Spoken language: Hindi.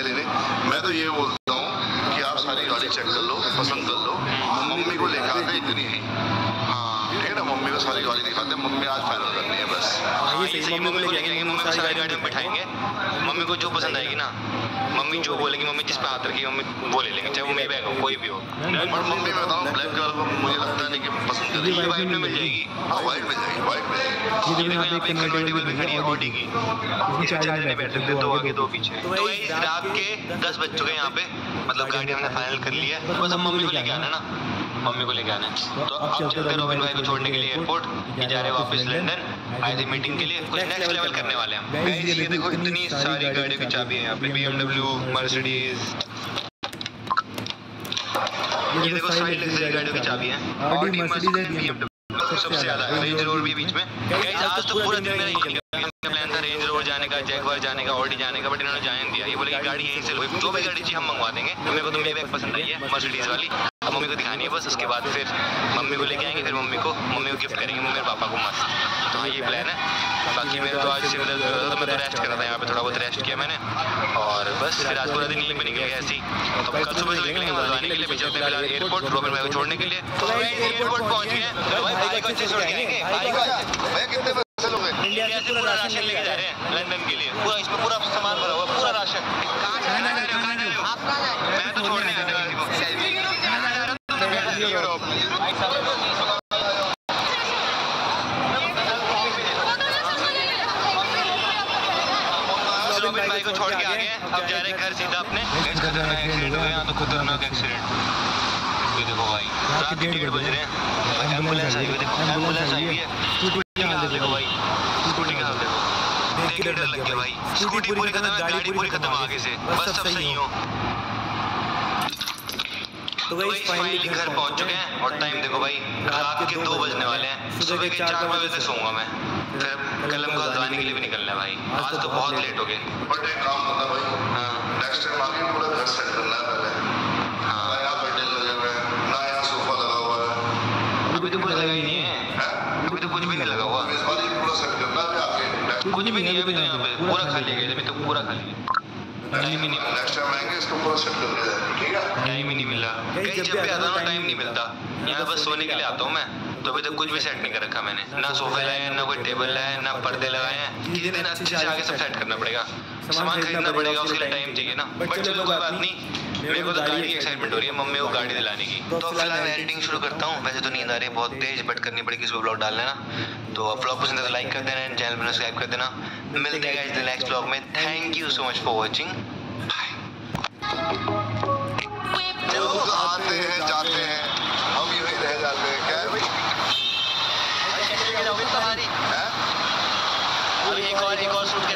राय देने मैं तो ये बोलता हूँ कि आप सारी गाड़ी चेक कर लो, पसंद कर लो। मम्मी को लेकर आते इतनी हाँ। को सारी गाड़ी दिखाते हैं मम्मी आज फाइनल करनी है बस। हाँ ये सही मम्मी को लेके जाएँगे मम्मी सारी गाड़ी में बैठाएँगे। मम्मी को जो पसंद आएगी ना मम्मी जो बोलेगी मम्मी जिस पे हाथ रखेगी मम्मी वो ले लेंगे चाहे वो मेरी बैग हो कोई भी हो। और मम्मी मैं बताऊँ ब्लैक कलर को मुझे लगता नहीं कि पसंद करेगी। वाइट में मिल जाएगी। हाँ वाइट में जाएगी वाइट में जाएगी। ये देखो यहाँ पे कन्वर्टेबल भी खड़ी है ऑडी की। इसमें बैठ सकते दो आगे दो पीछे। तो रात के दस बज चुके हैं यहाँ पे। मतलब गाड़ी हमने फाइनल कर ली है। बस अब मम्मी को लेके आना है ना। मम्मी को लेके आना है। तो अब चलते हैं रोबिन भाई को छोड़ने के लिए एयरपोर्ट ये जा रहे हैं वापस लंदन थे मीटिंग के लिए कुछ नेक्स्ट लेवल करने वाले हैं। ये देखो इतनी सारी गाड़ियों की चाबी है यहाँ पे BMW मर्सिडीज ये देखो सारी लग्जरी गाड़ियों की चाबी है। ऑडी मर्सिडीज सबसे ज़्यादा रेंज रोवर भी बीच में। आज तो पूरा दिन मेरा निकल गया प्लान था रेंज रोवर जाने का जैगवार जाने का ऑडी जाने का बट इन्होंने जाने दिया ये बोले कि गाड़ी यहीं से लो। जो भी गाड़ी चाहिए हम मंगवा देंगे। मेरे को तो मेरी बैग पसंद आई है मर्सिडीज वाली। अब मम्मी को दिखानी है बस उसके बाद फिर मम्मी को लेके आएँगे फिर मम्मी को मम्मी को गिफ्ट करेंगे मम्मी और पापा को मस्त। तो हाँ ये प्लान है। बाकी मेरे तो आज सिमिलर तो मैं तो रेस्ट कर रहा था यहाँ पे थोड़ा बहुत रेस्ट किया मैंने। और बस फिर आज पूरा दिन यहीं निकल गया ऐसे ही। तो कल सुबह से निकलेंगे मलवानी के लिए भी चलते हैं फ़िलहाल एयरपोर्ट रोबिन भाई को छोड़ने के लिए। तो एयरपोर्ट पहुँच गए भाई भाई को अच्छे छोड़ के भाई कितने इंडिया से पूरा राशन लेके जा रहे हैं लंदन के लिए। पूरा इसमें पूरा सामान भरा हुआ पूरा राशन। मैं तो छोड़ नहीं देता किसी को यूरोप भाई को छोड़ के आ गए अब जा रहे घर सीधा अपने। एक्सीडेंट हो गया तो खतरनाक एक्सीडेंट ये देखो भाई रात के डेढ़ बज। रहे हैं। एंबुलेंस आई हुई देखो एंबुलेंस आई हुई है। स्कूटी का हाल देखो भाई। स्कूटी का हाल देखो। देख के डर लग गया भाई। स्कूटी पूरी खत्म। गाड़ी पूरी खत्म आगे से। बस सब सही हो। तो तो भाई फाइनली घर पहुँच चुके हैं। और टाइम देखो भाई रात के दो बजने वाले हैं। सुबह के चार बजे से सोऊँगा मैं। फिर कलम को हल्द्वानी के लिए भी निकलना है भाई। आज तो बहुत लेट हो गए बट एक काम भाई। हाँ। नेक्स्ट टाइम आके पूरा घर सेट करना है पहले। हाँ। लगे हुए हैं ना सोफा लगा हुआ है। अभी तो कुछ लगा ही नहीं है। अभी तो कुछ भी नहीं लगा हुआ। इस बार पूरा सेट करना है आके। कुछ भी नहीं है अभी तो यहाँ पे। पूरा खाली है अभी तो पूरा खाली है। टाइम ही नहीं मिला। नेक्स्ट टाइम आएँगे इसको पूरा सेट करके जाएँगे ठीक है? टाइम ही नहीं मिला। कहीं जब भी आता हूँ टाइम नहीं मिलता। यहाँ बस सोने के लिए आता। हूँ मैं। तो अभी तक कुछ भी सेट नहीं कर रखा मैंने। ना सोफे लाए हैं ना कोई टेबल लाए हैं ना पर्दे लगाए। हैं किसी दिन अच्छे से आगे सब सेट करना पड़ेगा। सामान खरीदना पड़ेगा उसके लिए टाइम चाहिए ना बट चलो कोई बात नहीं मेरे को तो गाड़ी की एक्साइटमेंट हो रही है मम्मी को गाड़ी दिलाने की तो फ़िलहाल मैं एडिटिंग शुरू करता हूँ वैसे तो नींद आ रही है बहुत तेज बट करनी पड़ेगी इसमें ब्लॉग डालना ना तो अब ब्लॉग पसंद है तो लाइक कर देना एंड चैनल पर सब्सक्राइब कर देना मिलते हैं गाइस नेक्स्ट ब्लॉग में thank you so much for watching आते हैं जाते हैं हम यूँ रह जाते हैं क्या है भाई एक और एक और शूट